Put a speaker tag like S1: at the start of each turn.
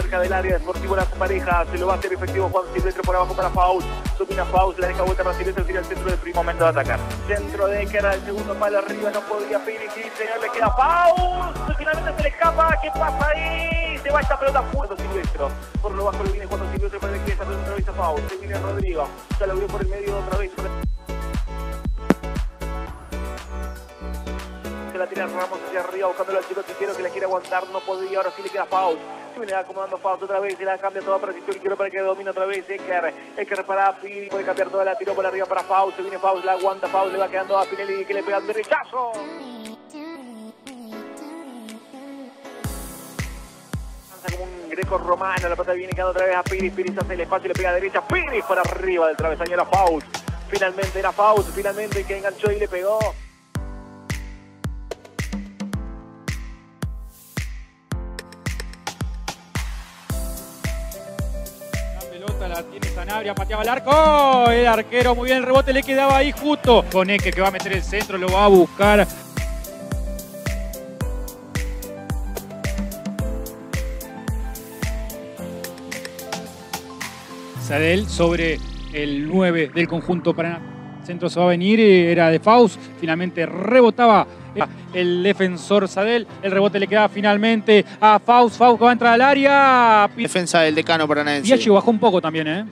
S1: cerca del área deportivo las parejas, se lo va a hacer efectivo Juan Silvestre por abajo para Faust, domina Faust, la deja vuelta para Silvestre, tira al centro del primer momento de atacar. Centro de era el segundo palo arriba, no podía Phoenix, y señor, le queda Faust, finalmente se le escapa, ¿qué pasa ahí? Se va esta pelota fuerte Silvestre, por lo bajo le viene Juan Silvestre para que esa pelota otra vez a Faust, se viene Rodrigo, ya lo vio por el medio otra vez. La tira Ramos hacia arriba buscando al chico Tijero que la quiere aguantar, no podía, ahora sí le queda Faust. Se viene acomodando Faust otra vez, y la cambia toda para Tijero quiero para que domina otra vez Eker. Eker para Pini, puede cambiar toda la tiró por arriba para Faust, se viene Faust, la aguanta Faust, le va quedando a Pinelli que le pega un derechazo. como un greco romano, la pelota viene quedando otra vez a Piris, Piris hace el espacio y le pega a derecha, Piris para arriba del travesaño era Faust. Finalmente era Faust, finalmente que enganchó y le pegó.
S2: La tiene Sanabria, pateaba el arco. El arquero muy bien, el rebote le quedaba ahí justo. Con que va a meter el centro, lo va a buscar. Sadel sobre el 9 del conjunto Paraná. Centro se va a venir, era de Faust, finalmente rebotaba el defensor Sadel, el rebote le quedaba finalmente a Faust, Faust que va a entrar al área.
S3: Defensa del decano paranaense.
S2: Diachi bajó un poco también, ¿eh?